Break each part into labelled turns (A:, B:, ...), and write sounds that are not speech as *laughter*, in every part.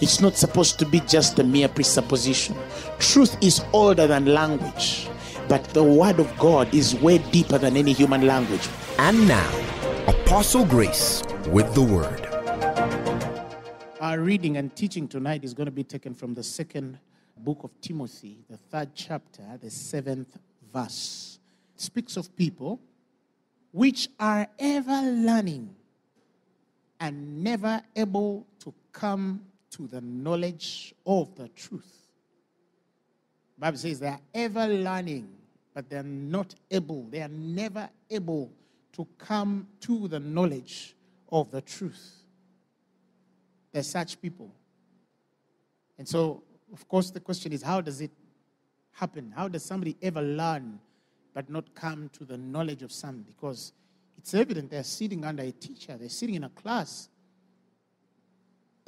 A: It's not supposed to be just a mere presupposition. Truth is older than language, but the word of God is way deeper than any human language.
B: And now, Apostle Grace with the word.
A: Our reading and teaching tonight is going to be taken from the second book of Timothy, the third chapter, the seventh verse. It speaks of people which are ever learning and never able to come to the knowledge of the truth. Bible says they are ever learning, but they're not able, they are never able to come to the knowledge of the truth. There's such people. And so, of course, the question is how does it happen? How does somebody ever learn but not come to the knowledge of something? Because it's evident they're sitting under a teacher, they're sitting in a class,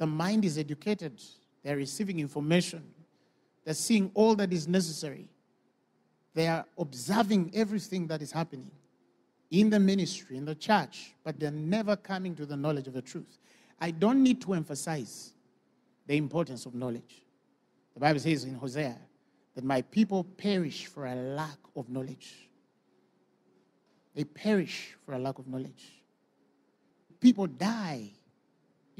A: the mind is educated, they're receiving information, they're seeing all that is necessary, they are observing everything that is happening in the ministry, in the church, but they're never coming to the knowledge of the truth. I don't need to emphasize the importance of knowledge. The Bible says in Hosea that my people perish for a lack of knowledge. They perish for a lack of knowledge. People die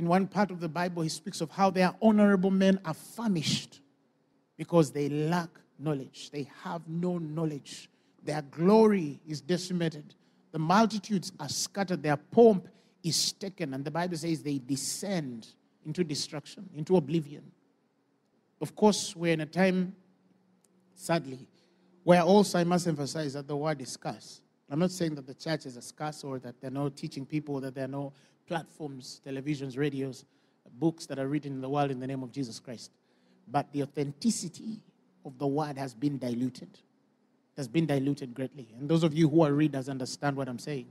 A: in one part of the Bible, he speaks of how their honorable men are famished because they lack knowledge. They have no knowledge. Their glory is decimated. The multitudes are scattered. Their pomp is taken. And the Bible says they descend into destruction, into oblivion. Of course, we're in a time, sadly, where also I must emphasize that the word is scarce. I'm not saying that the church is a scarce or that they're not teaching people, that there are no platforms, televisions, radios, books that are written in the world in the name of Jesus Christ. But the authenticity of the word has been diluted. It has been diluted greatly. And those of you who are readers understand what I'm saying.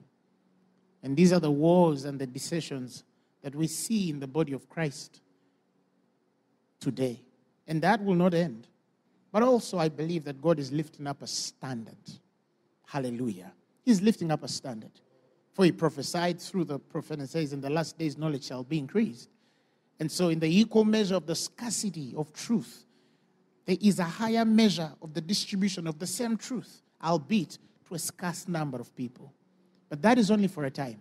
A: And these are the wars and the decisions that we see in the body of Christ today. And that will not end. But also, I believe that God is lifting up a standard. Hallelujah. He's lifting up a standard. For he prophesied through the prophet and says, In the last days, knowledge shall be increased. And so, in the equal measure of the scarcity of truth, there is a higher measure of the distribution of the same truth, albeit to a scarce number of people. But that is only for a time.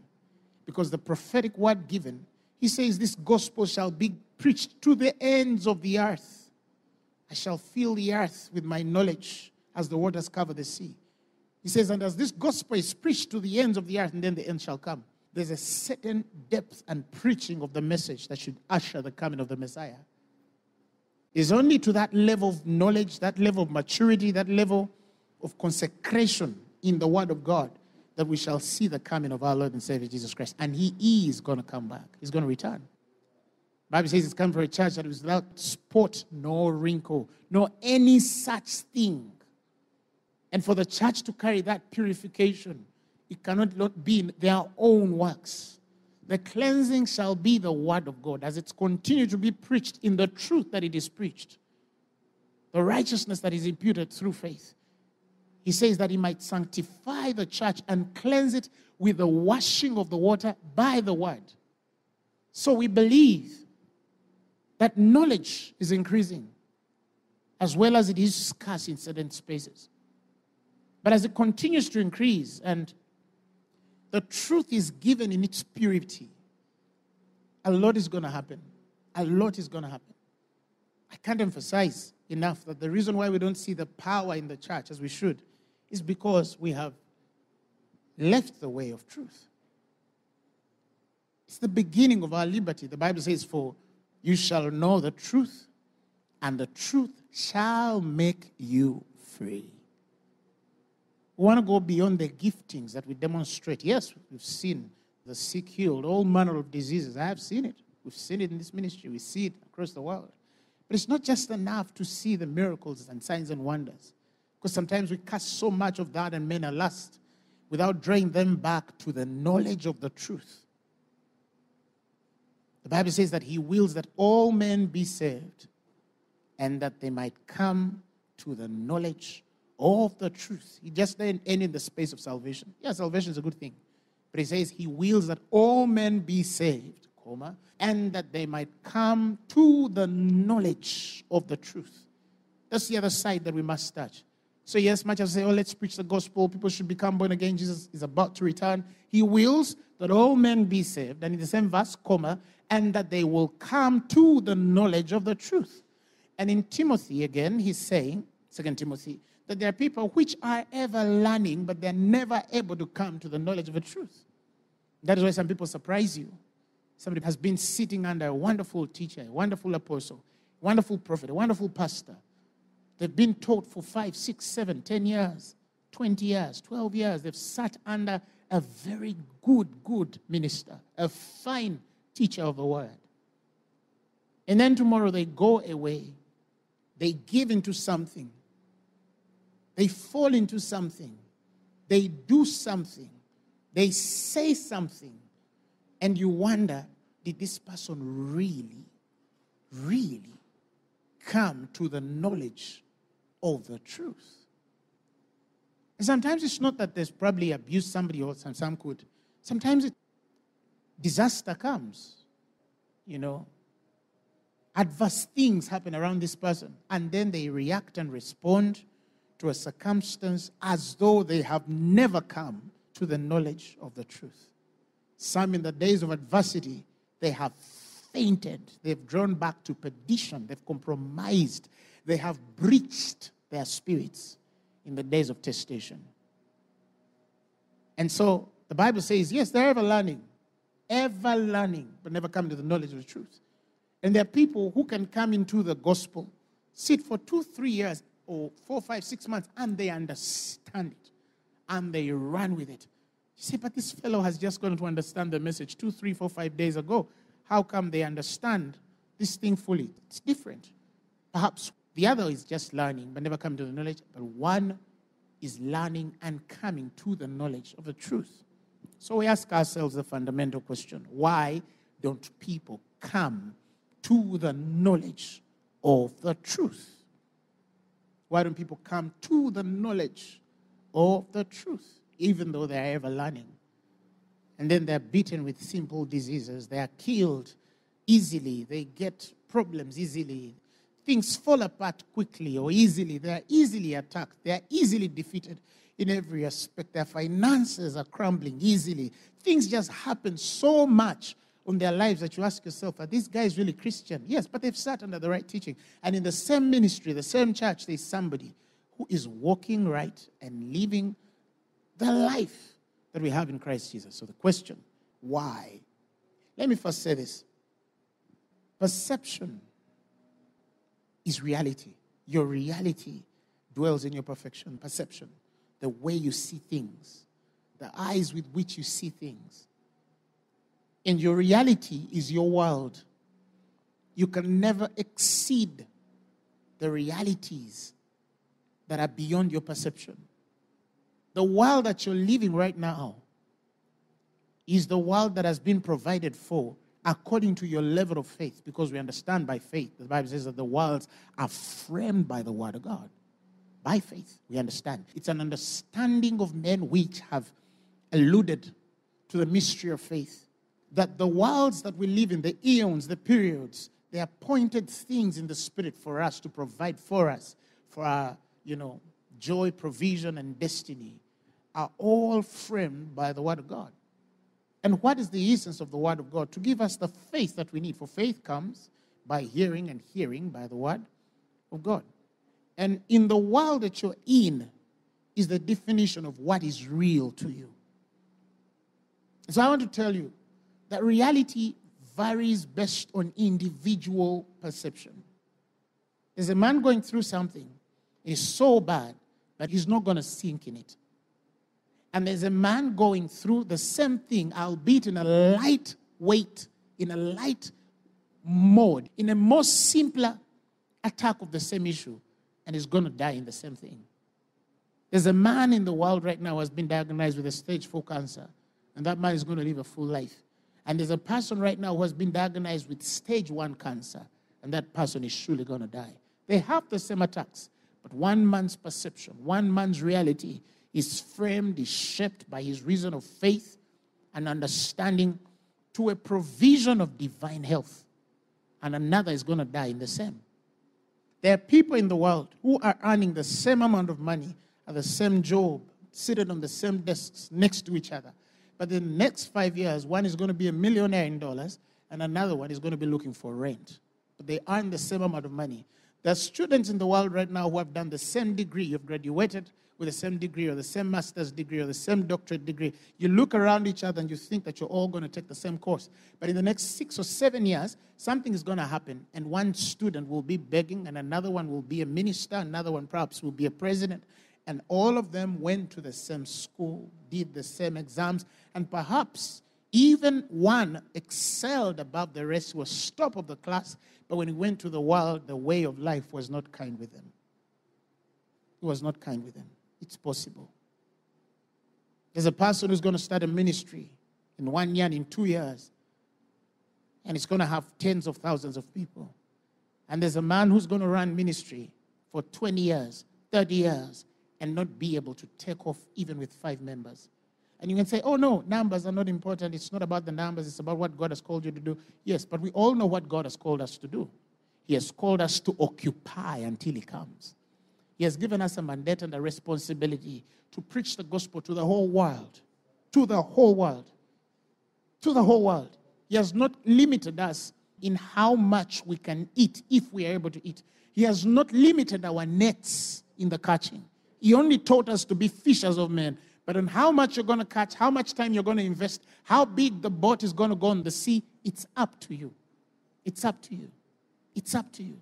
A: Because the prophetic word given, he says, This gospel shall be preached to the ends of the earth. I shall fill the earth with my knowledge as the waters cover the sea. He says, and as this gospel is preached to the ends of the earth, and then the end shall come, there's a certain depth and preaching of the message that should usher the coming of the Messiah. It's only to that level of knowledge, that level of maturity, that level of consecration in the Word of God that we shall see the coming of our Lord and Savior Jesus Christ. And He is going to come back, He's going to return. Bible says it's come for a church that is without spot, no wrinkle, nor any such thing and for the church to carry that purification, it cannot not be in their own works. The cleansing shall be the word of God as it's continued to be preached in the truth that it is preached, the righteousness that is imputed through faith. He says that he might sanctify the church and cleanse it with the washing of the water by the word. So we believe that knowledge is increasing as well as it is scarce in certain spaces. But as it continues to increase and the truth is given in its purity, a lot is going to happen. A lot is going to happen. I can't emphasize enough that the reason why we don't see the power in the church as we should is because we have left the way of truth. It's the beginning of our liberty. The Bible says, For you shall know the truth, and the truth shall make you free. We want to go beyond the giftings that we demonstrate. Yes, we've seen the sick healed, all manner of diseases. I have seen it. We've seen it in this ministry. We see it across the world. But it's not just enough to see the miracles and signs and wonders. Because sometimes we cast so much of that and men are lust without drawing them back to the knowledge of the truth. The Bible says that He wills that all men be saved and that they might come to the knowledge of the truth. He just didn't end in the space of salvation. Yeah, salvation is a good thing. But He says He wills that all men be saved, comma, and that they might come to the knowledge of the truth. That's the other side that we must touch. So, yes, much as say, oh, let's preach the gospel, people should become born again, Jesus is about to return. He wills that all men be saved, and in the same verse, comma, and that they will come to the knowledge of the truth. And in Timothy, again, he's saying, Second Timothy, that there are people which are ever learning, but they're never able to come to the knowledge of the truth. That is why some people surprise you. Somebody has been sitting under a wonderful teacher, a wonderful apostle, wonderful prophet, a wonderful pastor They've been taught for five, six, seven, ten years, 20 years, 12 years. They've sat under a very good, good minister, a fine teacher of the word. And then tomorrow they go away. They give into something. They fall into something. They do something. They say something. And you wonder did this person really, really come to the knowledge of the truth. And sometimes it's not that there's probably abused somebody or some, some could. Sometimes it, disaster comes, you know. Adverse things happen around this person, and then they react and respond to a circumstance as though they have never come to the knowledge of the truth. Some in the days of adversity, they have fainted, they've drawn back to perdition, they've compromised, they have breached their spirits in the days of testation. And so the Bible says, yes, they're ever learning, ever learning, but never come to the knowledge of the truth. And there are people who can come into the gospel, sit for two, three years, or four, five, six months, and they understand it. And they run with it. You say, but this fellow has just gone to understand the message two, three, four, five days ago. How come they understand this thing fully? It's different. Perhaps the other is just learning, but never come to the knowledge. But one is learning and coming to the knowledge of the truth. So we ask ourselves the fundamental question why don't people come to the knowledge of the truth? Why don't people come to the knowledge of the truth, even though they are ever learning? And then they're beaten with simple diseases, they are killed easily, they get problems easily, things fall apart quickly or easily. They are easily attacked. They are easily defeated in every aspect. Their finances are crumbling easily. Things just happen so much on their lives that you ask yourself, are these guys really Christian? Yes, but they've sat under the right teaching. And in the same ministry, the same church, there's somebody who is walking right and living the life that we have in Christ Jesus. So the question, why? Let me first say this perception is reality. Your reality dwells in your perfection, perception, the way you see things, the eyes with which you see things. And your reality is your world. You can never exceed the realities that are beyond your perception. The world that you're living right now is the world that has been provided for according to your level of faith, because we understand by faith. The Bible says that the worlds are framed by the word of God. By faith, we understand. It's an understanding of men which have alluded to the mystery of faith. That the worlds that we live in, the eons, the periods, they are pointed things in the spirit for us to provide for us, for our, you know, joy, provision, and destiny, are all framed by the word of God. And what is the essence of the Word of God? To give us the faith that we need. For faith comes by hearing, and hearing by the Word of God. And in the world that you're in is the definition of what is real to you. So I want to tell you that reality varies based on individual perception. There's a man going through something, it's so bad, that he's not going to sink in it. And there's a man going through the same thing, albeit in a light weight, in a light mode, in a more simpler attack of the same issue and he's going to die in the same thing. There's a man in the world right now who has been diagnosed with a stage 4 cancer, and that man is going to live a full life. And there's a person right now who has been diagnosed with stage 1 cancer, and that person is surely going to die. They have the same attacks, but one man's perception, one man's reality is framed, is shaped by his reason of faith and understanding to a provision of divine health. And another is going to die in the same. There are people in the world who are earning the same amount of money at the same job, seated on the same desks next to each other. But in the next five years, one is going to be a millionaire in dollars, and another one is going to be looking for rent. But they earn the same amount of money. There are students in the world right now who have done the same degree. You've graduated with the same degree or the same master's degree or the same doctorate degree. You look around each other and you think that you're all going to take the same course. But in the next six or seven years, something is going to happen, and one student will be begging, and another one will be a minister, another one perhaps will be a president. And all of them went to the same school, did the same exams, and perhaps even one excelled above the rest, was top of the class, but when he went to the world, the way of life was not kind with him. It was not kind with him. It's possible. There's a person who's going to start a ministry in one year, and in two years, and it's going to have tens of thousands of people. And there's a man who's going to run ministry for 20 years, 30 years, and not be able to take off even with five members. And you can say, oh no, numbers are not important. It's not about the numbers, it's about what God has called you to do. Yes, but we all know what God has called us to do. He has called us to occupy until He comes. He has given us a mandate and a responsibility to preach the gospel to the whole world. To the whole world. To the whole world. He has not limited us in how much we can eat if we are able to eat. He has not limited our nets in the catching. He only taught us to be fishers of men. But on how much you're going to catch, how much time you're going to invest, how big the boat is going to go on the sea, it's up to you. It's up to you. It's up to you.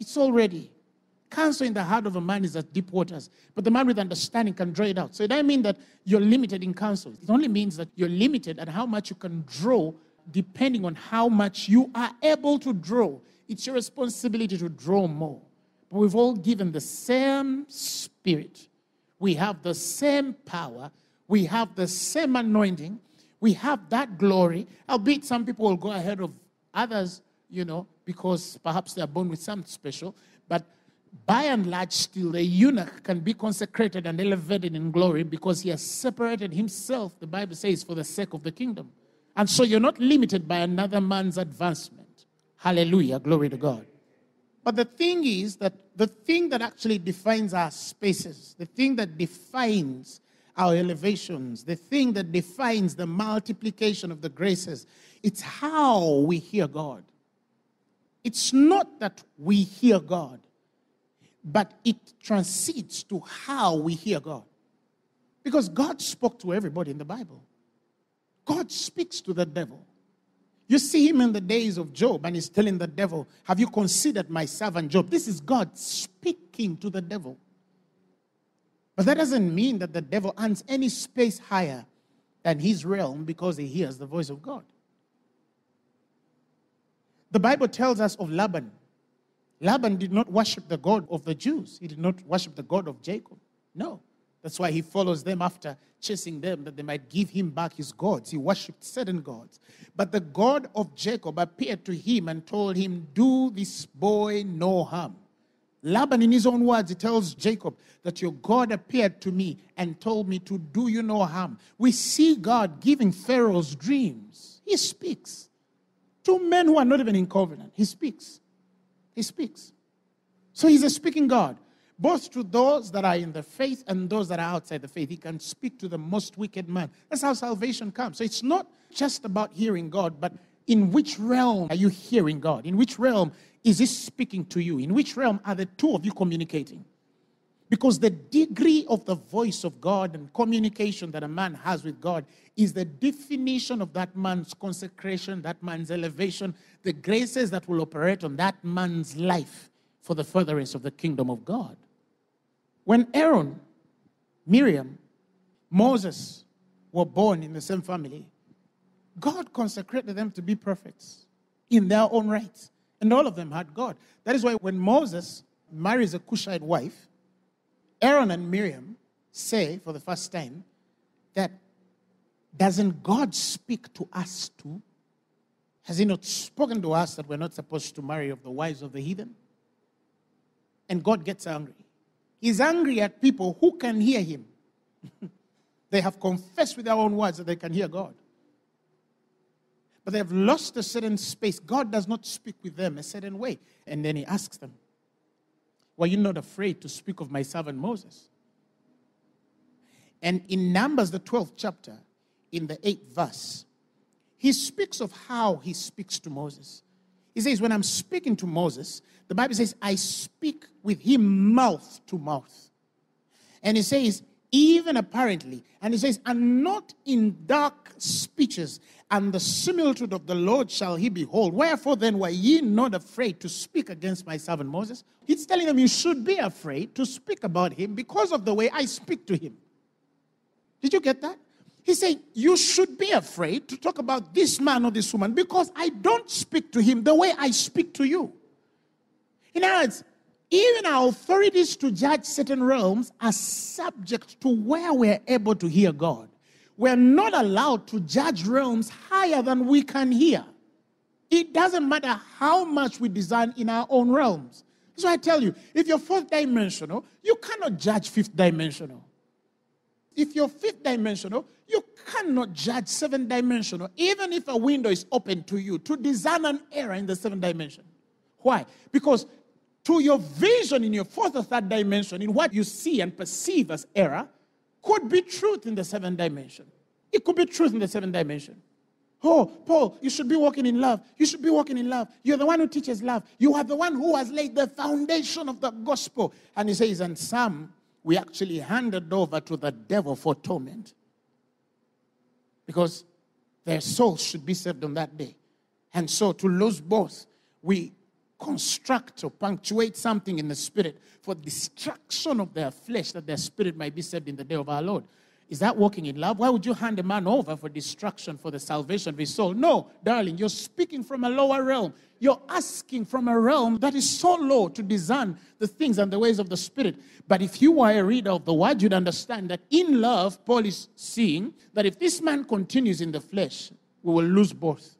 A: It's all ready. Counsel in the heart of a man is as deep waters, but the man with understanding can draw it out. So it doesn't mean that you're limited in counsel. It only means that you're limited at how much you can draw depending on how much you are able to draw. It's your responsibility to draw more. But we've all given the same spirit. We have the same power. We have the same anointing. We have that glory. Albeit some people will go ahead of others, you know, because perhaps they are born with something special. But by and large, still, a eunuch can be consecrated and elevated in glory because he has separated himself, the Bible says, for the sake of the kingdom. And so you're not limited by another man's advancement. Hallelujah. Glory to God. But the thing is that the thing that actually defines our spaces, the thing that defines our elevations, the thing that defines the multiplication of the graces, it's how we hear God. It's not that we hear God, but it transcends to how we hear God. Because God spoke to everybody in the Bible. God speaks to the devil. You see him in the days of Job, and he's telling the devil, Have you considered my servant Job? This is God speaking to the devil. But that doesn't mean that the devil earns any space higher than his realm because he hears the voice of God. The Bible tells us of Laban. Laban did not worship the God of the Jews, he did not worship the God of Jacob. No. That's why he follows them after chasing them, that they might give him back his gods. He worshipped certain gods. But the God of Jacob appeared to him and told him, Do this boy no harm. Laban, in his own words, he tells Jacob that your God appeared to me and told me to do you no harm. We see God giving Pharaoh's dreams. He speaks. Two men who are not even in covenant, he speaks. He speaks. So he's a speaking God, both to those that are in the faith and those that are outside the faith. He can speak to the most wicked man. That's how salvation comes. So it's not just about hearing God, but in which realm are you hearing God? In which realm is He speaking to you? In which realm are the two of you communicating? Because the degree of the voice of God and communication that a man has with God is the definition of that man's consecration, that man's elevation, the graces that will operate on that man's life for the furtherance of the kingdom of God. When Aaron, Miriam, Moses were born in the same family, God consecrated them to be prophets in their own right. And all of them had God. That is why when Moses marries a Cushite wife, Aaron and Miriam say for the first time that doesn't God speak to us too? Has He not spoken to us that we're not supposed to marry of the wives of the heathen? And God gets angry. He's angry at people who can hear Him. *laughs* they have confessed with their own words that they can hear God. But they have lost a certain space. God does not speak with them a certain way. And then He asks them, Were you not afraid to speak of my servant Moses? And in Numbers, the 12th chapter, in the 8th verse, he speaks of how he speaks to Moses. He says, When I'm speaking to Moses, the Bible says, I speak with him mouth to mouth. And he says, even apparently, and he says, and not in dark speeches, and the similitude of the Lord shall he behold. Wherefore then were ye not afraid to speak against my servant Moses? He's telling them you should be afraid to speak about him because of the way I speak to him. Did you get that? He's said, You should be afraid to talk about this man or this woman because I don't speak to him the way I speak to you. In other words, even our authorities to judge certain realms are subject to where we're able to hear God. We're not allowed to judge realms higher than we can hear. It doesn't matter how much we design in our own realms. So I tell you, if you're fourth dimensional, you cannot judge fifth dimensional. If you're fifth dimensional, you cannot judge seventh dimensional, even if a window is open to you to design an error in the seventh dimension. Why? Because to your vision in your fourth or third dimension, in what you see and perceive as error, could be truth in the seventh dimension. It could be truth in the seventh dimension. Oh, Paul, you should be walking in love. You should be walking in love. You're the one who teaches love. You are the one who has laid the foundation of the gospel. And he says, and some we actually handed over to the devil for torment. Because their souls should be saved on that day. And so to lose both, we construct or punctuate something in the spirit for destruction of their flesh, that their spirit might be saved in the day of our Lord. Is that walking in love? Why would you hand a man over for destruction for the salvation of his soul? No, darling, you're speaking from a lower realm. You're asking from a realm that is so low to discern the things and the ways of the Spirit. But if you were a reader of the word, you'd understand that in love, Paul is seeing that if this man continues in the flesh, we will lose both.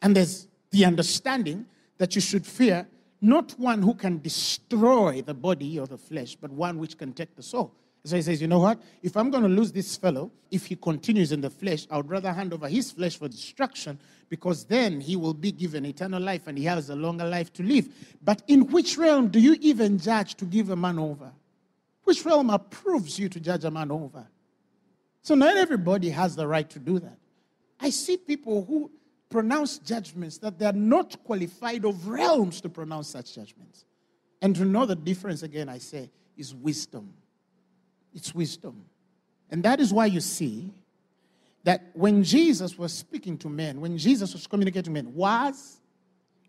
A: And there's the understanding that you should fear not one who can destroy the body or the flesh, but one which can take the soul. So he says, You know what? If I'm going to lose this fellow, if he continues in the flesh, I would rather hand over his flesh for destruction because then he will be given eternal life and he has a longer life to live. But in which realm do you even judge to give a man over? Which realm approves you to judge a man over? So not everybody has the right to do that. I see people who pronounce judgments that they are not qualified of realms to pronounce such judgments. And to know the difference, again, I say, is wisdom. It's wisdom. And that is why you see that when Jesus was speaking to men, when Jesus was communicating to men, was,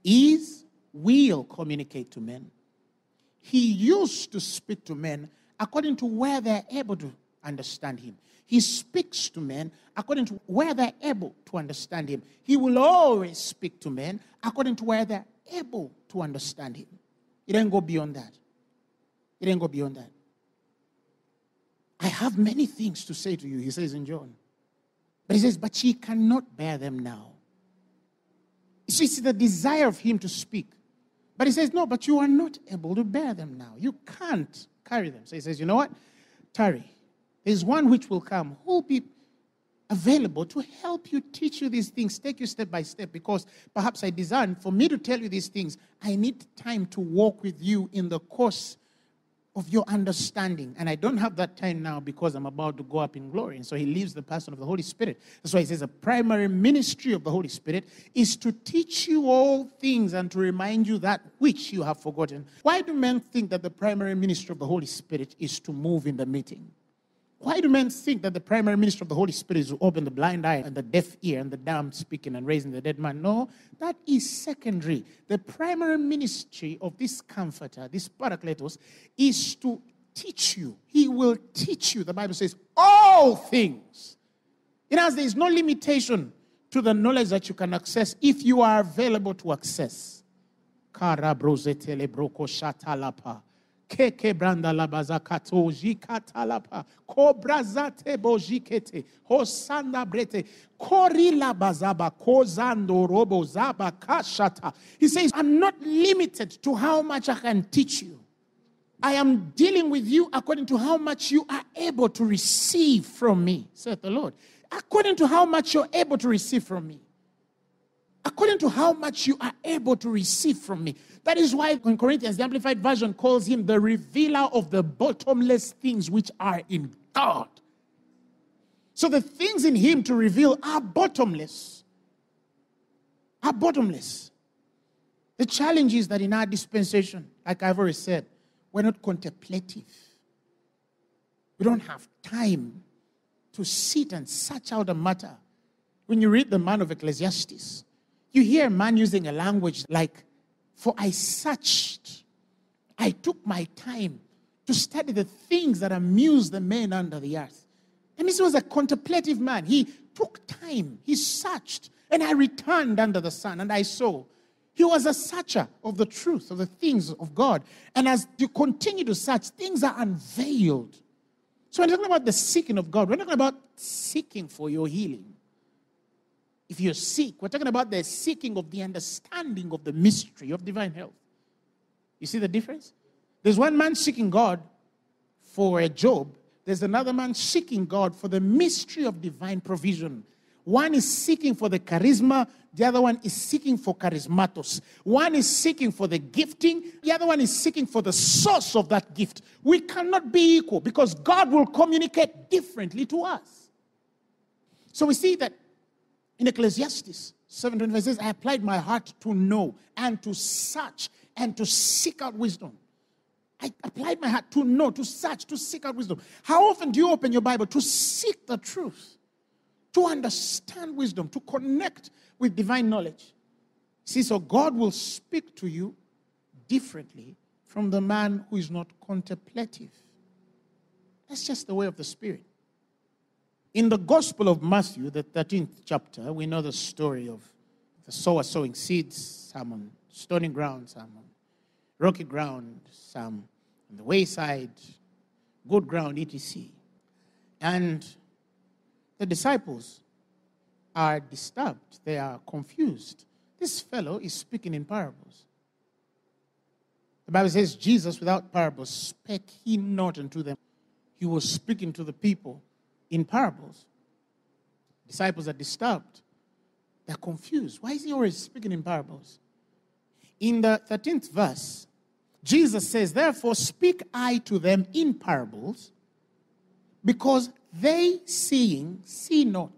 A: is, will communicate to men. He used to speak to men according to where they're able to understand him. He speaks to men according to where they're able to understand him. He will always speak to men according to where they're able to understand him. It ain't go beyond that. It ain't go beyond that. I have many things to say to you, he says in John. But he says, but she cannot bear them now. So it's the desire of him to speak. But he says, no, but you are not able to bear them now. You can't carry them. So he says, you know what? Tarry. There's one which will come who will be available to help you teach you these things, take you step by step, because perhaps I designed for me to tell you these things, I need time to walk with you in the course of your understanding. And I don't have that time now because I'm about to go up in glory. And so he leaves the person of the Holy Spirit. That's why he says a primary ministry of the Holy Spirit is to teach you all things and to remind you that which you have forgotten. Why do men think that the primary ministry of the Holy Spirit is to move in the meeting? Why do men think that the primary ministry of the Holy Spirit is to open the blind eye and the deaf ear and the dumb speaking and raising the dead man? No, that is secondary. The primary ministry of this comforter, this paracletos, is to teach you. He will teach you. The Bible says all things. In other there is no limitation to the knowledge that you can access if you are available to access. Keke branda labaza kato jikatalapa. Kobrazate bojikete. Hosanda brete. Kori labazaba kozando robo zaba kashata. He says, I'm not limited to how much I can teach you. I am dealing with you according to how much you are able to receive from me, saith the Lord. According to how much you're able to receive from me. According to how much you are able to receive from me. That is why in Corinthians, the Amplified Version calls him the revealer of the bottomless things which are in God. So the things in him to reveal are bottomless. Are bottomless. The challenge is that in our dispensation, like I've already said, we're not contemplative. We don't have time to sit and search out a matter. When you read the man of Ecclesiastes, you hear a man using a language like, For I searched, I took my time to study the things that amuse the men under the earth. And this was a contemplative man. He took time, he searched, and I returned under the sun, and I saw he was a searcher of the truth, of the things of God. And as you continue to search, things are unveiled. So we're talking about the seeking of God. We're talking about seeking for your healing. If you're sick, we're talking about the seeking of the understanding of the mystery of divine health. You see the difference? There's one man seeking God for a job, there's another man seeking God for the mystery of divine provision. One is seeking for the charisma, the other one is seeking for charismatos. One is seeking for the gifting, the other one is seeking for the source of that gift. We cannot be equal because God will communicate differently to us. So we see that in Ecclesiastes 7:25 says, I applied my heart to know and to search and to seek out wisdom. I applied my heart to know, to search, to seek out wisdom. How often do you open your Bible to seek the truth? to understand wisdom, to connect with divine knowledge. See, so God will speak to you differently from the man who is not contemplative. That's just the way of the Spirit. In the Gospel of Matthew, the 13th chapter, we know the story of the sower sowing seeds, some on stony ground, some on rocky ground, some on the wayside, good ground, etc. And the disciples are disturbed, they are confused. This fellow is speaking in parables. The Bible says, Jesus, without parables, spake he not unto them. He was speaking to the people in parables. Disciples are disturbed. They're confused. Why is he always speaking in parables? In the 13th verse, Jesus says, Therefore, speak I to them in parables, because they seeing see not.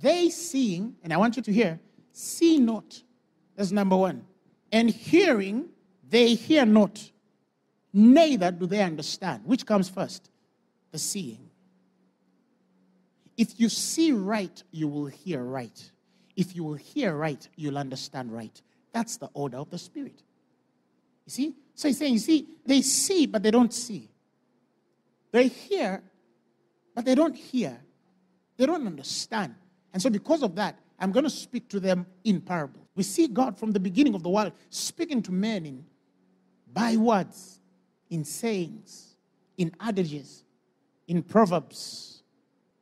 A: They seeing, and I want you to hear, see not. That's number one. And hearing, they hear not. Neither do they understand. Which comes first? The seeing. If you see right, you will hear right. If you will hear right, you'll understand right. That's the order of the Spirit. You see? So he's saying, you see, they see, but they don't see. They hear, but they don't hear. They don't understand. And so, because of that, I'm going to speak to them in parables. We see God from the beginning of the world speaking to men in by words, in sayings, in adages, in proverbs,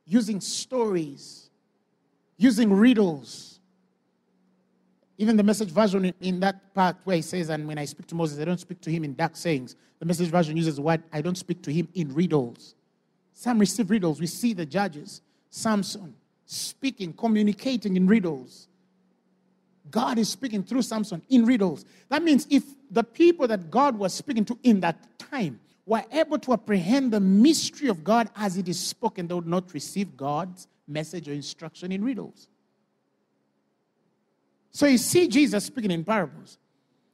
A: using stories, using riddles. Even the message version in that part where he says, And when I speak to Moses, I don't speak to him in dark sayings. The message version uses the word, I don't speak to him in riddles. Some receive riddles. We see the judges, Samson, speaking, communicating in riddles. God is speaking through Samson in riddles. That means if the people that God was speaking to in that time were able to apprehend the mystery of God as it is spoken, they would not receive God's message or instruction in riddles. So you see Jesus speaking in parables.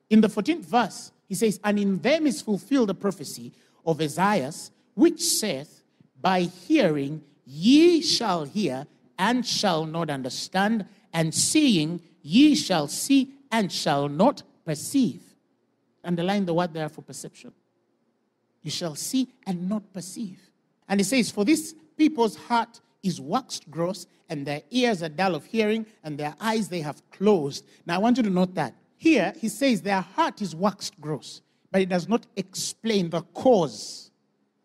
A: In the 14th verse, he says, And in them is fulfilled the prophecy of Isaiah, which saith, By hearing ye shall hear, and shall not understand, and seeing ye shall see and shall not perceive. Underline the word there for perception. You shall see and not perceive. And it says, For this people's heart is waxed gross, and their ears are dull of hearing, and their eyes they have closed. Now I want you to note that. Here he says their heart is waxed gross, but it does not explain the cause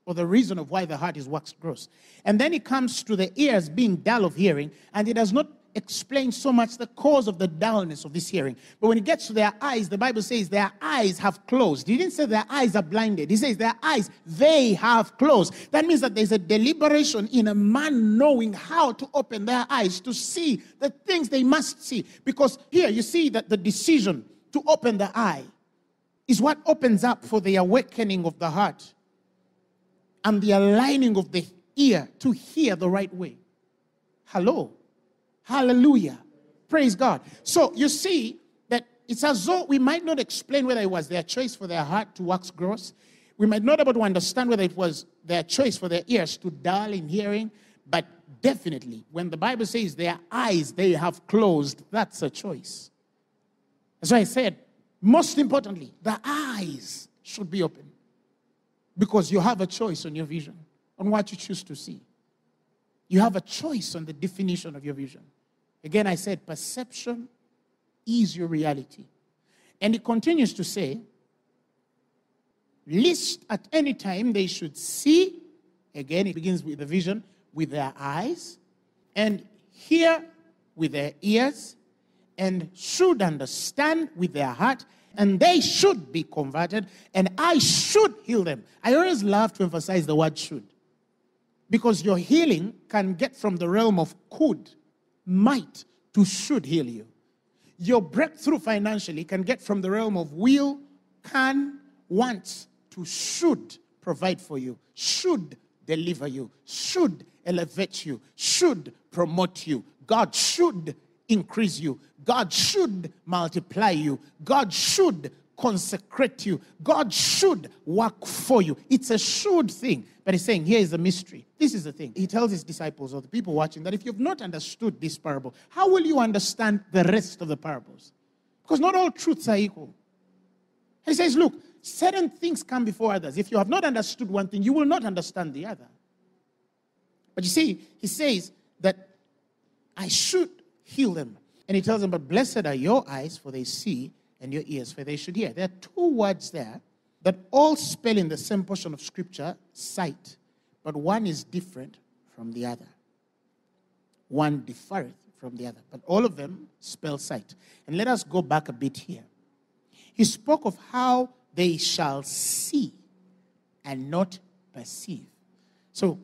A: or the reason of why the heart is waxed gross. And then he comes to the ears being dull of hearing, and it does not explain so much the cause of the dullness of this hearing. But when it gets to their eyes, the Bible says their eyes have closed. He didn't say their eyes are blinded. He says their eyes, they have closed. That means that there's a deliberation in a man knowing how to open their eyes to see the things they must see. Because here you see that the decision to open the eye is what opens up for the awakening of the heart and the aligning of the ear to hear the right way. Hello. Hallelujah. Praise God. So you see that it's as though we might not explain whether it was their choice for their heart to wax gross. We might not be able to understand whether it was their choice for their ears to dull in hearing, but definitely when the Bible says their eyes they have closed, that's a choice. That's why I said, most importantly, the eyes should be open because you have a choice on your vision, on what you choose to see. You have a choice on the definition of your vision. Again, I said perception is your reality. And it continues to say, lest at any time they should see, again, it begins with the vision, with their eyes, and hear with their ears, and should understand with their heart, and they should be converted, and I should heal them. I always love to emphasize the word should. Because your healing can get from the realm of could, might, to should heal you. Your breakthrough financially can get from the realm of will, can, wants, to should provide for you, should deliver you, should elevate you, should promote you. God should increase you. God should multiply you. God should consecrate you. God should work for you. It's a should thing. But he's saying, here is the mystery. This is the thing. He tells his disciples or the people watching that if you've not understood this parable, how will you understand the rest of the parables? Because not all truths are equal. He says, look, certain things come before others. If you have not understood one thing, you will not understand the other. But you see, he says that I should heal them. And he tells them, but blessed are your eyes, for they see, and your ears, for they should hear. There are two words there that all spell in the same portion of Scripture sight, but one is different from the other. One differeth from the other, but all of them spell sight. And let us go back a bit here. He spoke of how they shall see and not perceive. So,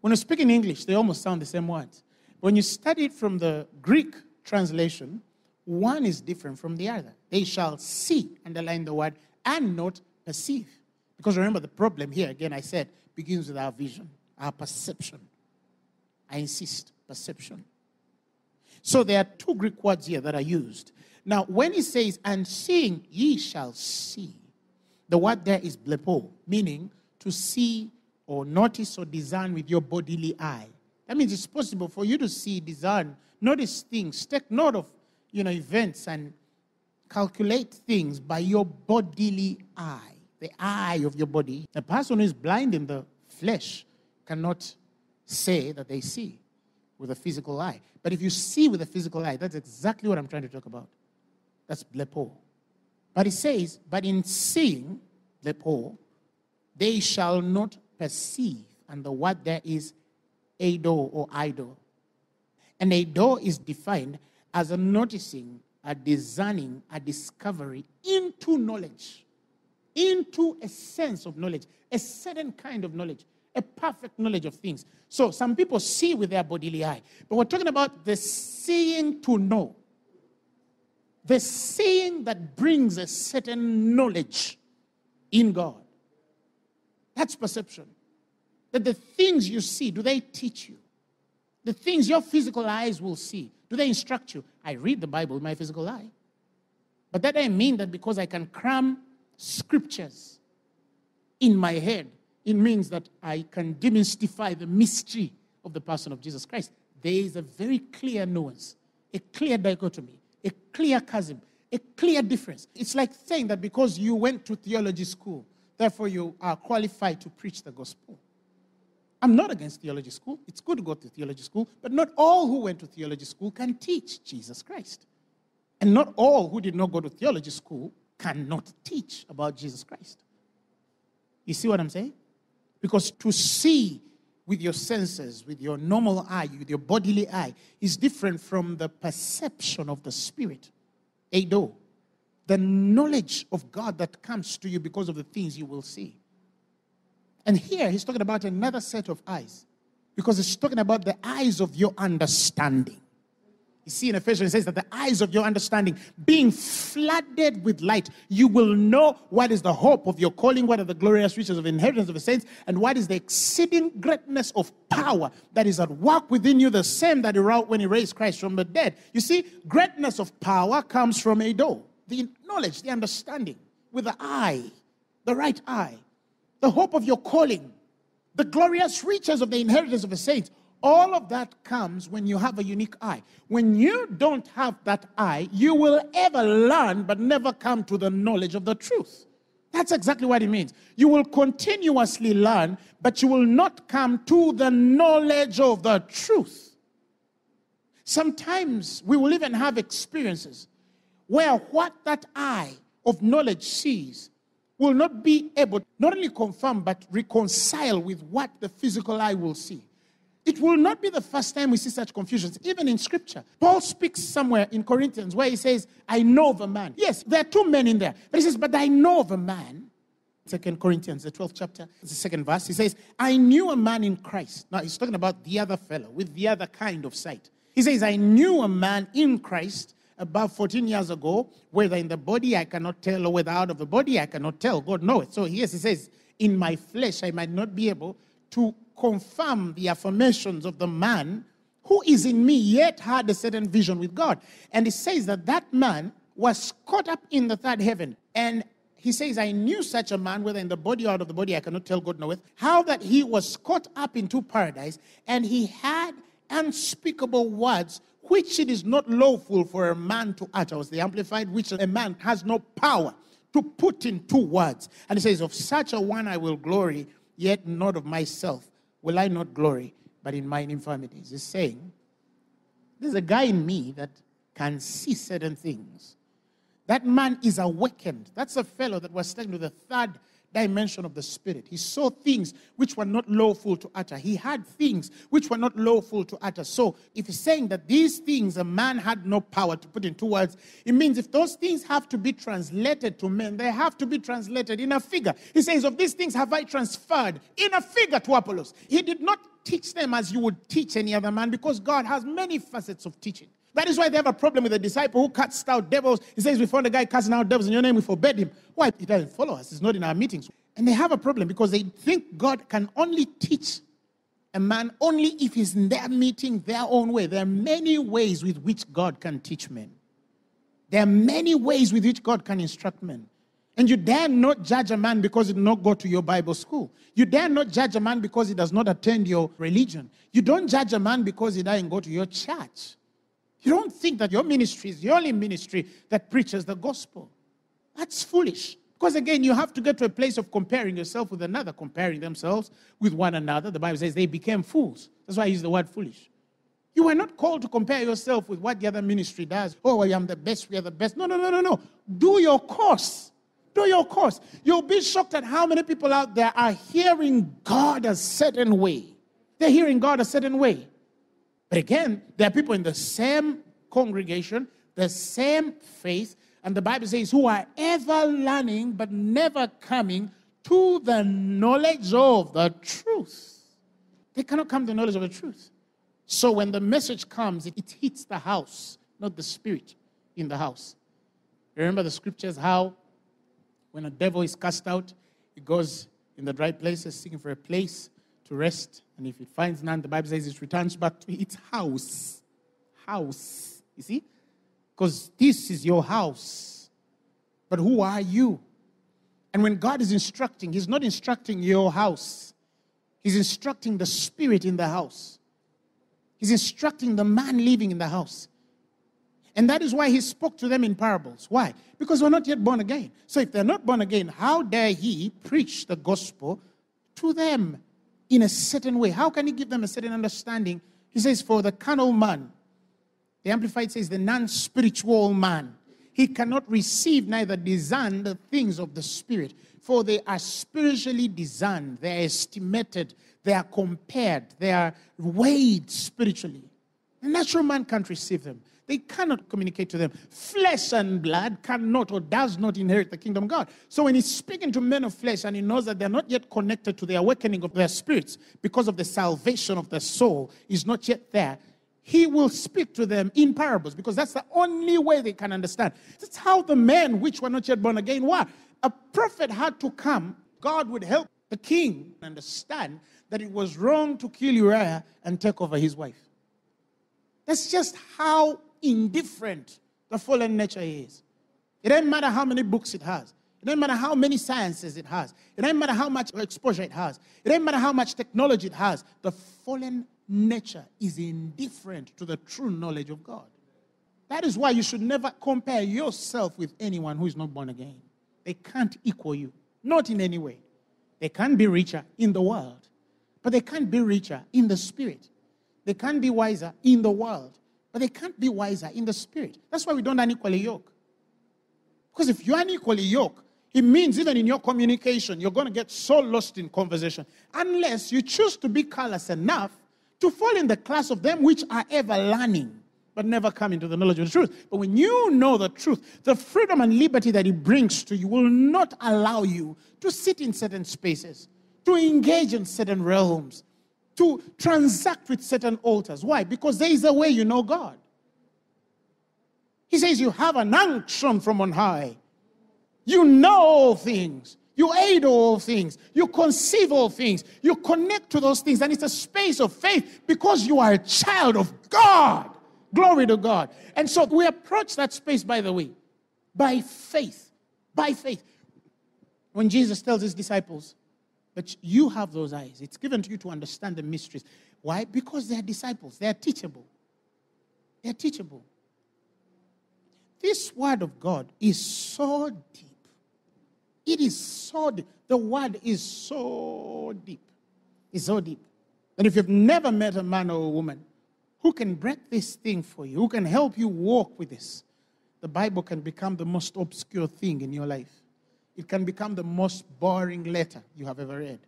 A: when you speak in English, they almost sound the same words. When you study it from the Greek translation, one is different from the other. They shall see, underline the word, and not perceive. Because remember, the problem here, again, I said, begins with our vision, our perception. I insist, perception. So there are two Greek words here that are used. Now, when he says, and seeing ye shall see, the word there is blepo, meaning to see or notice or discern with your bodily eye. That means it's possible for you to see, discern, notice things, take note of you know, events and calculate things by your bodily eye, the eye of your body. A person who is blind in the flesh cannot say that they see with a physical eye. But if you see with a physical eye, that's exactly what I'm trying to talk about. That's blepo. But he says, but in seeing, blepo, they shall not perceive. And the word there is eido or idol. And eido is defined as a noticing, a discerning, a discovery into knowledge, into a sense of knowledge, a certain kind of knowledge, a perfect knowledge of things. So some people see with their bodily eye, but we're talking about the seeing to know. The seeing that brings a certain knowledge in God. That's perception. That the things you see, do they teach you? The things your physical eyes will see, do they instruct you? I read the Bible with my physical eye. But that doesn't mean that because I can cram scriptures in my head, it means that I can demystify the mystery of the person of Jesus Christ. There is a very clear nuance, a clear dichotomy, a clear chasm, a clear difference. It's like saying that because you went to theology school, therefore you are qualified to preach the gospel. I'm not against theology school. It's good to go to theology school, but not all who went to theology school can teach Jesus Christ. And not all who did not go to theology school cannot teach about Jesus Christ. You see what I'm saying? Because to see with your senses, with your normal eye, with your bodily eye, is different from the perception of the spirit. Ado. The knowledge of God that comes to you because of the things you will see. And here he's talking about another set of eyes because he's talking about the eyes of your understanding. You see in Ephesians, it says that the eyes of your understanding being flooded with light, you will know what is the hope of your calling, what are the glorious riches of inheritance of the saints, and what is the exceeding greatness of power that is at work within you, the same that he wrought when he raised Christ from the dead. You see, greatness of power comes from a door, the knowledge, the understanding, with the eye, the right eye the hope of your calling, the glorious riches of the inheritance of the saints. All of that comes when you have a unique eye. When you don't have that eye, you will ever learn but never come to the knowledge of the truth. That's exactly what it means. You will continuously learn, but you will not come to the knowledge of the truth. Sometimes we will even have experiences where what that eye of knowledge sees will not be able not only confirm but reconcile with what the physical eye will see. It will not be the first time we see such confusions, even in scripture. Paul speaks somewhere in Corinthians where he says, I know of a man. Yes, there are two men in there. But he says, But I know of a man. Second Corinthians, the 12th chapter, the second verse. He says, I knew a man in Christ. Now he's talking about the other fellow with the other kind of sight. He says, I knew a man in Christ about 14 years ago, whether in the body I cannot tell or whether out of the body I cannot tell. God knows. So yes, he says, in my flesh I might not be able to confirm the affirmations of the man who is in me, yet had a certain vision with God. And he says that that man was caught up in the third heaven. And he says, I knew such a man, whether in the body or out of the body, I cannot tell, God knoweth, how that he was caught up into paradise and he had unspeakable words which it is not lawful for a man to utter, was the amplified, which a man has no power to put in two words. And he says, Of such a one I will glory, yet not of myself will I not glory, but in mine infirmities. He's saying, There's a guy in me that can see certain things. That man is awakened. That's a fellow that was taken to the third dimension of the spirit. He saw things which were not lawful to utter. He had things which were not lawful to utter. So, if he's saying that these things a man had no power to put into words, it means if those things have to be translated to men, they have to be translated in a figure. He says, Of these things have I transferred in a figure to Apollos. He did not teach them as you would teach any other man because God has many facets of teaching. That is why they have a problem with the disciple who cast out devils. He says, We found a guy casting out devils in your name, we forbade him. Why? He doesn't follow us, he's not in our meetings. And they have a problem because they think God can only teach a man only if he's in their meeting their own way. There are many ways with which God can teach men. There are many ways with which God can instruct men. And you dare not judge a man because he did not go to your Bible school. You dare not judge a man because he does not attend your religion. You don't judge a man because he doesn't go to your church. You don't think that your ministry is the only ministry that preaches the gospel. That's foolish. Because again, you have to get to a place of comparing yourself with another, comparing themselves with one another. The Bible says they became fools. That's why I use the word foolish. You are not called to compare yourself with what the other ministry does. Oh, I am the best, we are the best. No, no, no, no, no. Do your course. Do your course. You'll be shocked at how many people out there are hearing God a certain way. They're hearing God a certain way. But again, there are people in the same congregation, the same faith, and the Bible says, who are ever learning but never coming to the knowledge of the truth. They cannot come to the knowledge of the truth. So when the message comes, it, it hits the house, not the spirit in the house. Remember the scriptures how when a devil is cast out, it goes in the dry places, seeking for a place to rest. And if it finds none, the Bible says it returns back to its house. House. You see? Because this is your house. But who are you? And when God is instructing, He's not instructing your house, He's instructing the spirit in the house. He's instructing the man living in the house. And that is why he spoke to them in parables. Why? Because we're not yet born again. So if they're not born again, how dare he preach the gospel to them? In a certain way. How can he give them a certain understanding? He says, For the carnal man, the Amplified says, the non spiritual man, he cannot receive neither discern the things of the Spirit, for they are spiritually discerned, they are estimated, they are compared, they are weighed spiritually. The natural man can't receive them. They cannot communicate to them. Flesh and blood cannot or does not inherit the kingdom of God. So when he's speaking to men of flesh and he knows that they're not yet connected to the awakening of their spirits because of the salvation of the soul is not yet there, he will speak to them in parables because that's the only way they can understand. That's how the men which were not yet born again were. A prophet had to come, God would help the king understand that it was wrong to kill Uriah and take over his wife. That's just how indifferent the fallen nature is. It doesn't matter how many books it has. It doesn't matter how many sciences it has. It doesn't matter how much exposure it has. It doesn't matter how much technology it has. The fallen nature is indifferent to the true knowledge of God. That is why you should never compare yourself with anyone who is not born again. They can't equal you, not in any way. They can be richer in the world, but they can't be richer in the spirit. They can't be wiser in the world, but they can't be wiser in the spirit. That's why we don't unequally yoke. Because if you unequally yoke, it means even in your communication, you're going to get so lost in conversation unless you choose to be callous enough to fall in the class of them which are ever learning but never come into the knowledge of the truth. But when you know the truth, the freedom and liberty that it brings to you will not allow you to sit in certain spaces, to engage in certain realms, to transact with certain altars. Why? Because there is a way you know God. He says you have an unction from on high. You know all things. You aid all things. You conceive all things. You connect to those things. And it's a space of faith because you are a child of God. Glory to God. And so we approach that space, by the way, by faith. By faith. When Jesus tells his disciples, but you have those eyes, it's given to you to understand the mysteries. Why? Because they're disciples, they're teachable. They're teachable. This word of God is so deep it is so deep. The word is so deep. It's so deep. And if you've never met a man or a woman who can break this thing for you, who can help you walk with this, the Bible can become the most obscure thing in your life. It can become the most boring letter you have ever read.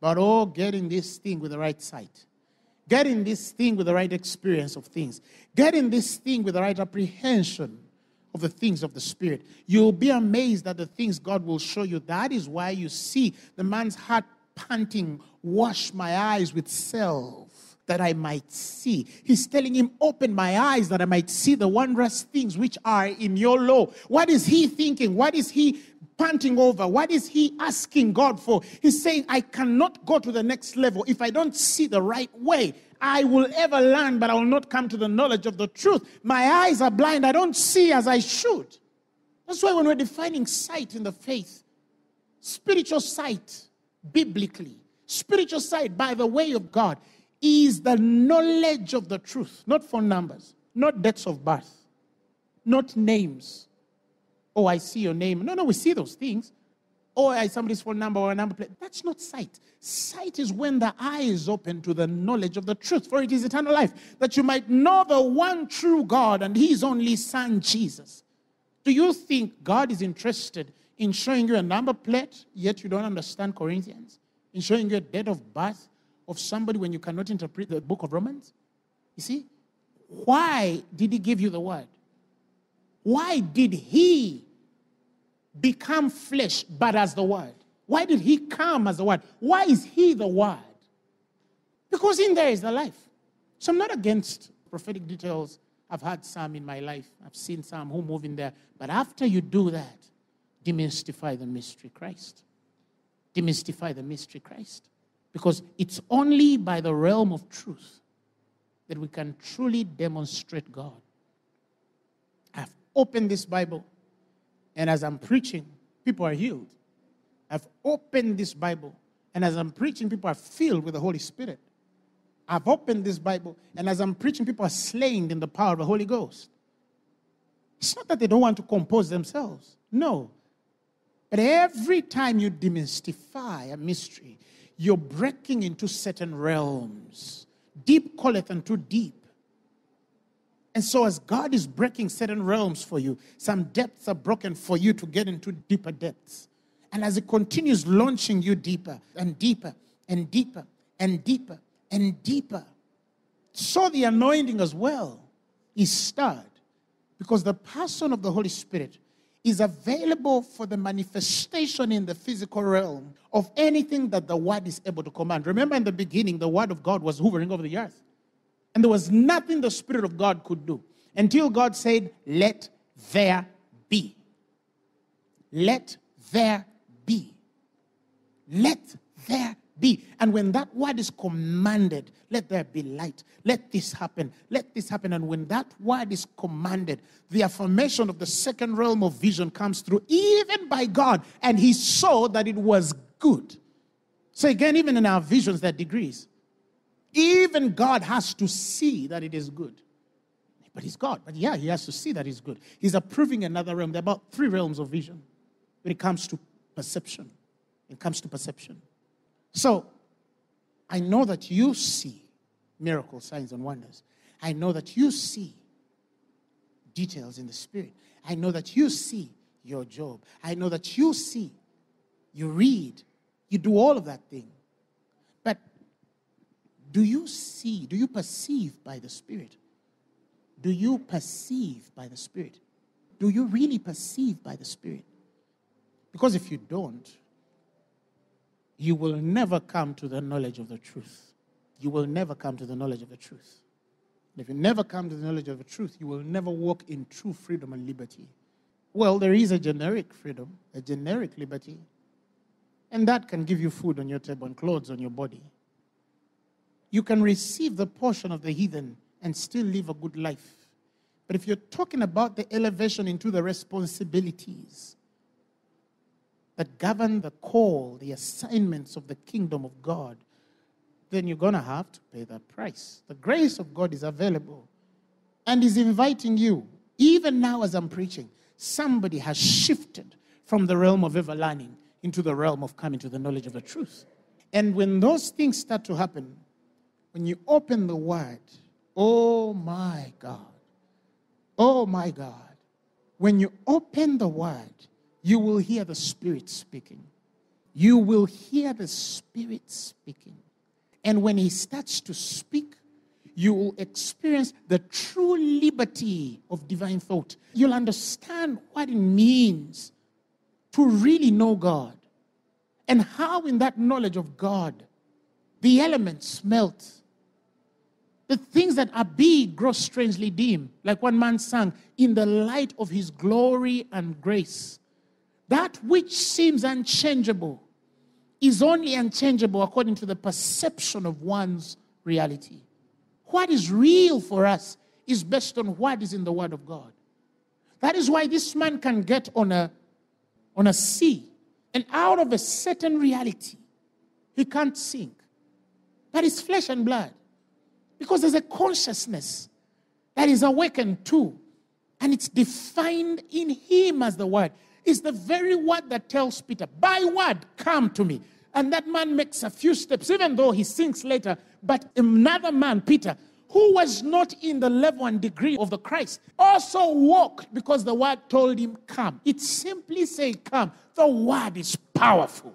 A: But oh, getting this thing with the right sight, getting this thing with the right experience of things, getting this thing with the right apprehension of the things of the Spirit. You'll be amazed at the things God will show you. That is why you see the man's heart panting, Wash my eyes with self that I might see. He's telling him, Open my eyes that I might see the wondrous things which are in your law. What is he thinking? What is he panting over? What is he asking God for? He's saying, I cannot go to the next level if I don't see the right way. I will ever learn, but I will not come to the knowledge of the truth. My eyes are blind. I don't see as I should. That's why when we're defining sight in the faith, spiritual sight, biblically, spiritual sight by the way of God, is the knowledge of the truth, not phone numbers, not dates of birth, not names. Oh, I see your name. No, no, we see those things Oh, or somebody's phone number or a number plate. That's not sight. Sight is when the eye is open to the knowledge of the truth, for it is eternal life, that you might know the one true God and his only Son, Jesus. Do you think God is interested in showing you a number plate, yet you don't understand Corinthians? In showing you a date of birth of somebody when you cannot interpret the book of Romans? You see? Why did he give you the word? Why did he become flesh, but as the Word. Why did He come as the Word? Why is He the Word? Because in there is the life. So I'm not against prophetic details. I've had some in my life. I've seen some who move in there. But after you do that, demystify the mystery Christ. Demystify the mystery Christ. Because it's only by the realm of truth that we can truly demonstrate God. I've opened this Bible and as I'm preaching, people are healed. I've opened this Bible, and as I'm preaching, people are filled with the Holy Spirit. I've opened this Bible, and as I'm preaching, people are slain in the power of the Holy Ghost. It's not that they don't want to compose themselves. No. But every time you demystify a mystery, you're breaking into certain realms. Deep calleth unto deep. And so, as God is breaking certain realms for you, some depths are broken for you to get into deeper depths. And as it continues launching you deeper and deeper and deeper and deeper and deeper, so the anointing as well is stirred because the person of the Holy Spirit is available for the manifestation in the physical realm of anything that the word is able to command. Remember, in the beginning, the word of God was hovering over the earth, and there was nothing the Spirit of God could do until God said, Let there be. Let there be. Let there be. And when that word is commanded, let there be light. Let this happen. Let this happen. And when that word is commanded, the affirmation of the second realm of vision comes through, even by God. And he saw that it was good. So, again, even in our visions, there are degrees. Even God has to see that it is good. But he's God. But yeah, he has to see that it's good. He's approving another realm. There are about three realms of vision when it comes to perception. It comes to perception. So I know that you see miracles, signs, and wonders. I know that you see details in the spirit. I know that you see your job. I know that you see, you read, you do all of that thing. Do you see, do you perceive by the Spirit? Do you perceive by the Spirit? Do you really perceive by the Spirit? Because if you don't, you will never come to the knowledge of the truth. You will never come to the knowledge of the truth. And if you never come to the knowledge of the truth, you will never walk in true freedom and liberty. Well, there is a generic freedom, a generic liberty, and that can give you food on your table and clothes on your body. You can receive the portion of the heathen and still live a good life. But if you're talking about the elevation into the responsibilities, that govern the call, the assignments of the kingdom of God, then you're going to have to pay that price. The grace of God is available and is inviting you. Even now, as I'm preaching, somebody has shifted from the realm of ever learning into the realm of coming to the knowledge of the truth. And when those things start to happen, when you open the word, oh my God, oh my God, when you open the word, you will hear the Spirit speaking. You will hear the Spirit speaking. And when He starts to speak, you will experience the true liberty of divine thought. You'll understand what it means to really know God and how, in that knowledge of God, the elements melt. The things that are big grow strangely dim, like one man sang, in the light of his glory and grace. That which seems unchangeable is only unchangeable according to the perception of one's reality. What is real for us is based on what is in the Word of God. That is why this man can get on a, on a sea, and out of a certain reality, he can't sink. That is flesh and blood. Because there's a consciousness that is awakened too, and it's defined in him as the Word is the very word that tells Peter, By word, come to me. And that man makes a few steps, even though he sinks later. But another man, Peter, who was not in the level and degree of the Christ, also walked because the word told him, Come. It simply say, Come. The word is powerful.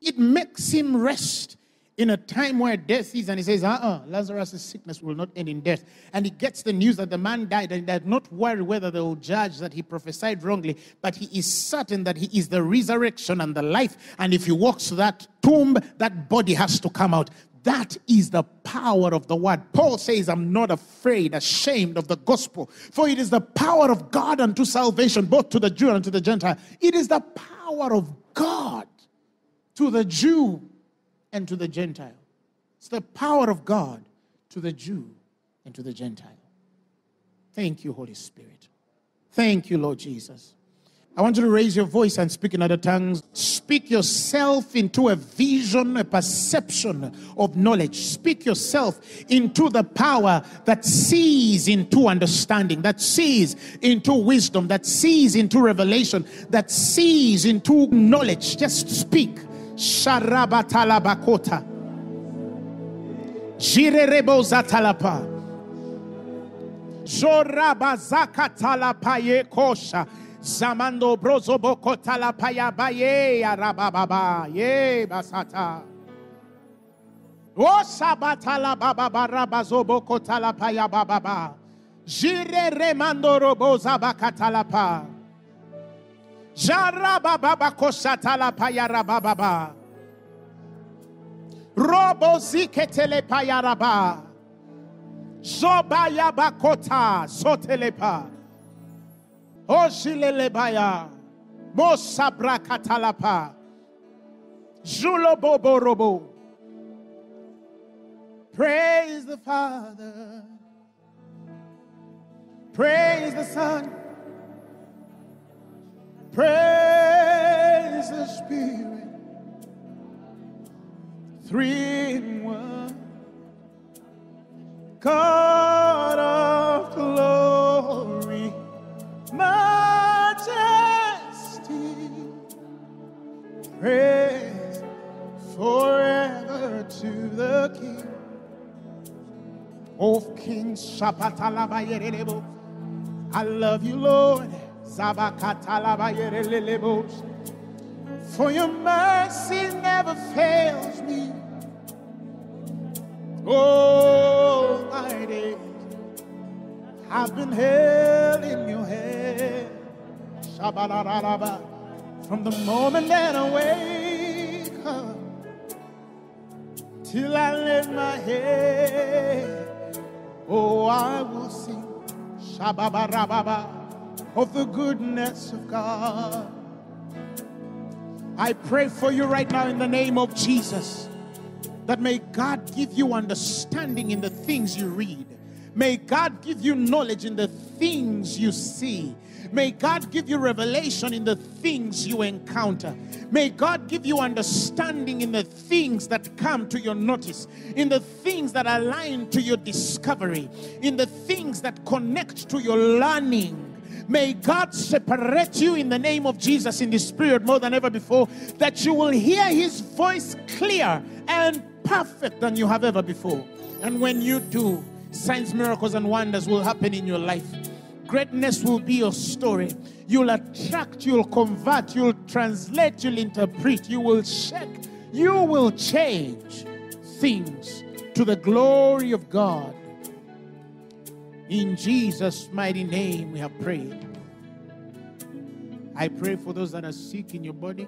A: It makes him rest in a time where death is, and he says, uh uh-uh, uh Lazarus' sickness will not end in death. And he gets the news that the man died, and he does not worry whether they will judge that he prophesied wrongly, but he is certain that he is the resurrection and the life. And if he walks to that tomb, that body has to come out. That is the power of the word. Paul says, I'm not afraid, ashamed of the gospel, for it is the power of God unto salvation, both to the Jew and to the Gentile. It is the power of God to the Jew and to the Gentile. It's the power of God to the Jew and to the Gentile. Thank you, Holy Spirit. Thank you, Lord Jesus. I want you to raise your voice and speak in other tongues. Speak yourself into a vision, a perception of knowledge. Speak yourself into the power that sees into understanding, that sees into wisdom, that sees into revelation, that sees into knowledge. Just speak Sharabatalabakota. Jirerebo zatalapa. Zorabazakatalapa kosha. Zamando brozoboko talapaya baye arababa ye basata. O sabatala baba barabazoboko talapaya bababa. Jire remando robo zabakatalapa. Jarababa koshatalapa yarababa. Robo ziketele payaraba. Zobaya bakota sotelepa. Oshilelebaya. Mosabra katalapa. Julo robo. Praise the Father. Praise the Son. Praise the Spirit. Three in one. God of glory, majesty, praise forever to the King. Oh, of kings, Shapatalabayerebo. I love you, Lord. For your mercy never fails me. All my days have been held in your hand. From the moment that I wake up till I lay my head, oh, I will sing Shababarababa of the goodness of God. I pray for you right now in the name of Jesus that may God give you understanding in the things you read. May God give you knowledge in the things you see. May God give you revelation in the things you encounter. May God give you understanding in the things that come to your notice, in the things that align to your discovery, in the things that connect to your learning. May God separate you in the name of Jesus in the spirit more than ever before, that you will hear his voice clear and perfect than you have ever before. And when you do, signs, miracles, and wonders will happen in your life. Greatness will be your story. You'll attract, you'll convert, you'll translate, you'll interpret, you will check, you will change things to the glory of God. In Jesus' mighty name, we have prayed. I pray for those that are sick in your body.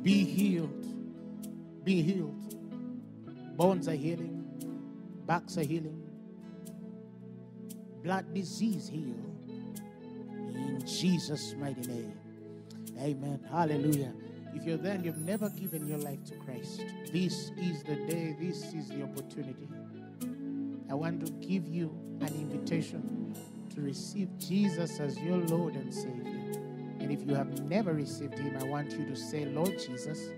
A: Be healed. Be healed. Bones are healing, backs are healing, blood disease heal. In Jesus' mighty name. Amen. Hallelujah. If you're there and you've never given your life to Christ, this is the day, this is the opportunity. I want to give you an invitation to receive Jesus as your Lord and Savior. And if you have never received Him, I want you to say, Lord Jesus,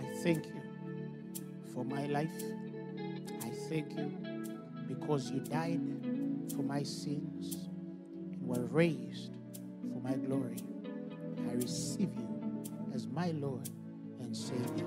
A: I thank you for my life. I thank you because you died for my sins and were raised for my glory. I receive you as my Lord and Savior.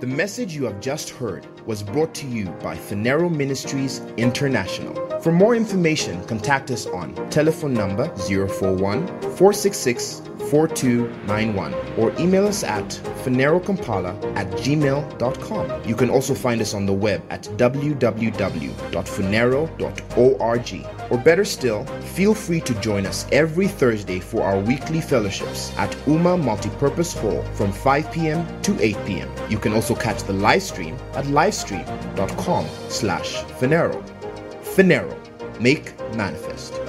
B: The message you have just heard was brought to you by Phaneroo Ministries International. For more information, contact us on telephone number 041 466 4291 or email us at phanerookampala at gmail.com. You can also find us on the web at www.phaneroo.org. Or better still, feel free to join us every Thursday for our weekly fellowships at Uma Multipurpose Hall from 5 p.m. to 8 p.m. You can also catch the live stream at livestream.com slash Phaneroo. Phaneroo, make manifest.